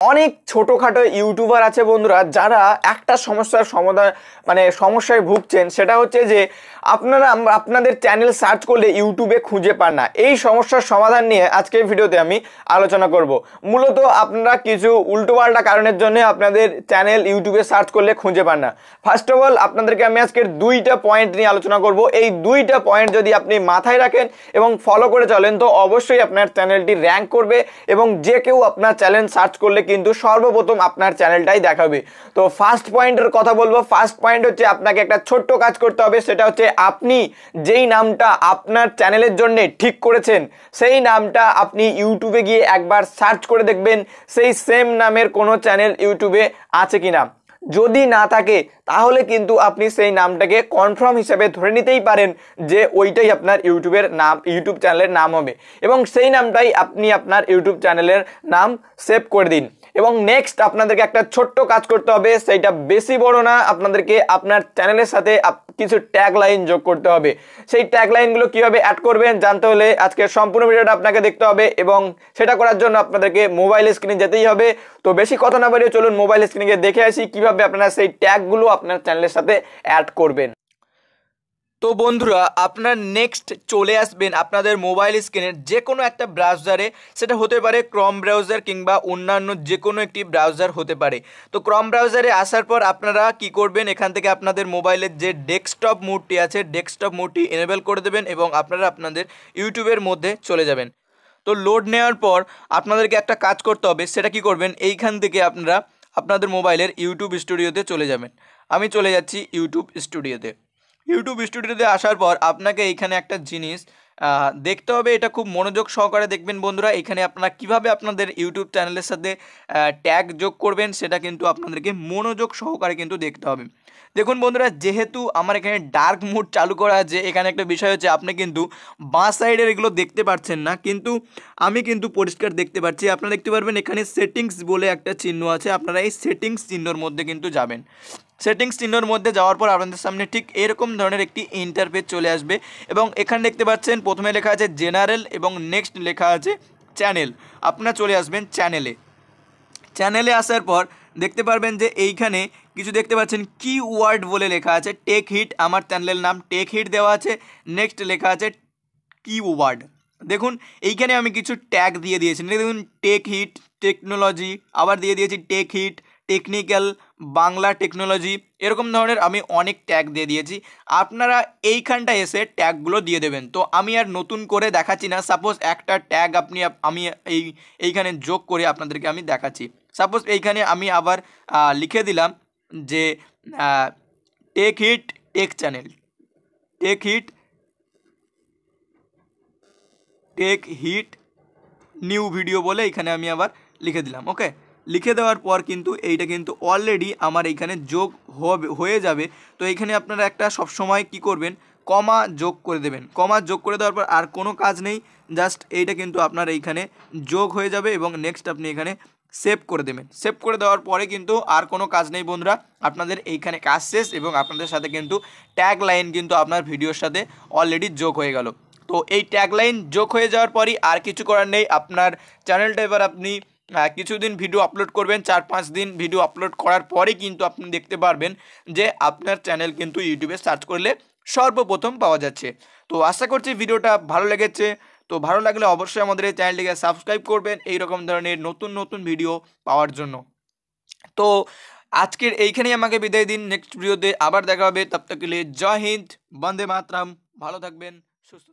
অনেক ছোটোখাটো ইউটিউবার আছে বন্ধুরা, যারা একটা সমস্যার সমাধান মানে সমস্যায় ভুগছেন, সেটা হচ্ছে যে আপনারা, আপনাদের চ্যানেল সার্চ করলে ইউটিউবে খুঁজে পান না। এই সমস্যার সমাধান নিয়ে আজকের ভিডিওতে আমি আলোচনা করব। মূলত আপনারা কিছু উল্টোপাল্টা কারণের জন্য আপনাদের চ্যানেল ইউটিউবে সার্চ করলে খুঁজে পান না। ফার্স্ট অফ অল আপনাদেরকে আমি আজকের দুইটা পয়েন্ট নিয়ে আলোচনা করব। এই দুইটা পয়েন্ট যদি আপনি মাথায় রাখেন এবং ফলো করে চলেন, তো অবশ্যই আপনার চ্যানেলটি র্যাঙ্ক করবে এবং যে কেউ আপনার চ্যানেল সার্চ করলে কিন্তু সর্বপ্রথম আপনার চ্যানেলটাই দেখাবে। তো ফার্স্ট পয়েন্টের কথা বলব। ফার্স্ট পয়েন্ট হচ্ছে আপনাকে একটা ছোট্ট কাজ করতে হবে, সেটা হচ্ছে আপনি যেই নামটা আপনার চ্যানেলের জন্য ঠিক করেছেন, সেই নামটা আপনি ইউটিউবে গিয়ে একবার সার্চ করে দেখবেন, সেই সেম নামের কোনো চ্যানেল ইউটিউবে আছে কিনা। যদি না থাকে, তাহলে কিন্তু আপনি সেই নামটাকে কনফার্ম হিসেবে ধরে নিতেই পারেন যে ওইটাই আপনার ইউটিউবের নাম, ইউটিউব চ্যানেলের নাম হবে। এবং সেই নামটাই আপনি আপনার ইউটিউব চ্যানেলের নাম সেভ করে দিন। এবং নেক্সট আপনাদেরকে একটা ছোট্ট কাজ করতে হবে, সেইটা বেশি বড় না, আপনাদেরকে আপনার চ্যানেলের সাথে কিছু ট্যাগ লাইন যোগ করতে হবে। সেই ট্যাগ লাইনগুলো কীভাবে অ্যাড করবেন জানতে হলে আজকে সম্পূর্ণ ভিডিওটা আপনাকে দেখতে হবে এবং সেটা করার জন্য আপনাদেরকে মোবাইল স্ক্রিনে যেতেই হবে। তো বেশি কথা না বাড়িয়ে চলুন মোবাইল স্ক্রিনে দেখে আসি কীভাবে আপনারা সেই ট্যাগগুলো আপনার চ্যানেলের সাথে অ্যাড করবেন। তো বন্ধুরা, আপনার নেক্সট চলে আসবেন আপনাদের মোবাইল স্ক্রিনের যে কোনো একটা ব্রাউজারে সেটা হতে পারে ক্রম ব্রাউজার কিংবা অন্যান্য যে কোনো একটি ব্রাউজার হতে পারে। তো ক্রম ব্রাউজারে আসার পর আপনারা কি করবেন? এখান থেকে আপনাদের মোবাইলের যে ডেস্কটপ মোডটি আছে ডেস্কটপ মোডটি এনেবেল করে দেবেন এবং আপনারা আপনাদের ইউটিউবের মধ্যে চলে যাবেন। তো লোড নেওয়ার পর আপনাদেরকে একটা কাজ করতে হবে, সেটা কি করবেন? এইখান থেকে আপনারা আপনাদের মোবাইলের ইউটিউব স্টুডিওতে চলে যাবেন। আমি চলে যাচ্ছি ইউটিউব স্টুডিওতে ইউটিউব স্টুডিওতে আসার পর আপনাকে এইখানে একটা জিনিস দেখতে হবে। এটা খুব মনোযোগ সহকারে দেখবেন বন্ধুরা। এখানে আপনারা কীভাবে আপনাদের ইউটিউব চ্যানেলের সাথে ট্যাগ যোগ করবেন, সেটা কিন্তু আপনাদেরকে মনোযোগ সহকারে কিন্তু দেখতে হবে। দেখুন বন্ধুরা, যেহেতু আমার এখানে ডার্ক মুড চালু করা আছে, এখানে একটা বিষয় হচ্ছে, আপনি কিন্তু বাঁ সাইডের এগুলো দেখতে পাচ্ছেন না, কিন্তু আমি কিন্তু পরিষ্কার দেখতে পাচ্ছি। আপনারা দেখতে পারবেন, এখানে সেটিংস বলে একটা চিহ্ন আছে, আপনারা এই সেটিংস চিহ্নর মধ্যে কিন্তু যাবেন। সেটিংস চিহ্নর মধ্যে যাওয়ার পর আপনাদের সামনে ঠিক এরকম ধরনের একটি ইন্টারফেস চলে আসবে এবং এখানে দেখতে পাচ্ছেন, প্রথমে লেখা আছে জেনারেল এবং নেক্সট লেখা আছে চ্যানেল আপনারা চলে আসবেন চ্যানেলে চ্যানেলে আসার পর দেখতে পারবেন যে এইখানে কিছু দেখতে পাচ্ছেন কি ওয়ার্ড বলে লেখা আছে টেক হিট আমার চ্যানেলের নাম টেক হিট দেওয়া আছে নেক্সট লেখা আছে কি ওয়ার্ড দেখুন, এইখানে আমি কিছু ট্যাগ দিয়ে দিয়েছি। দেখুন টেক হিট টেকনোলজি আবার দিয়ে দিয়েছি tech hit technical Bangla technology এরকম ধরনের আমি অনেক ট্যাগ দিয়ে দিয়েছি। আপনারা এইখানটা এসে ট্যাগগুলো দিয়ে দেবেন। তো আমি আর নতুন করে দেখাচ্ছি না। সাপোজ একটা ট্যাগ আপনি আমি এই, এইখানে যোগ করে আপনাদেরকে আমি দেখাচ্ছি। সাপোজ এইখানে আমি আবার লিখে দিলাম যে tech hit tech channel tech hit tech hit new video বলে এখানে আমি আবার লিখে দিলাম। ওকে লিখে দেওয়ার পর কিন্তু এইটা কিন্তু অলরেডি আমার এইখানে যোগ হবে, হয়ে যাবে। তো এইখানে আপনারা একটা সবসময় কি করবেন? কমা যোগ করে দেবেন। কমা যোগ করে দেওয়ার পর আর কোনো কাজ নেই। জাস্ট এইটা কিন্তু আপনার এইখানে যোগ হয়ে যাবে এবং নেক্সট আপনি এখানে সেভ করে দেবেন। সেভ করে দেওয়ার পরে কিন্তু আর কোনো কাজ নেই বন্ধুরা। আপনাদের এইখানে কাজ শেষ এবং আপনাদের সাথে কিন্তু ট্যাগ লাইন কিন্তু আপনার ভিডিওর সাথে অলরেডি যোগ হয়ে গেল। তো এই ট্যাগ লাইন যোগ হয়ে যাওয়ার পরই আর কিছু করার নেই। আপনার চ্যানেলটা এবার আপনি কিছুদিন ভিডিও আপলোড করবেন, চার পাঁচ দিন ভিডিও আপলোড করার পরে কিন্তু আপনি দেখতে পারবেন যে আপনার চ্যানেল কিন্তু ইউটিউবে সার্চ করলে সর্বপ্রথম পাওয়া যাচ্ছে। তো আশা করছি ভিডিওটা ভালো লেগেছে। তো ভালো লাগলে অবশ্যই আমাদের এই চ্যানেলটিকে সাবস্ক্রাইব করবেন এই রকম ধরনের নতুন নতুন ভিডিও পাওয়ার জন্য। তো আজকের এইখানেই আমাকে বিদায় দিন। নেক্সট ভিডিওতে আবার দেখা হবে। তব জয় হিন্দ, বন্দে মাতরাম। ভালো থাকবেন, সুস্থ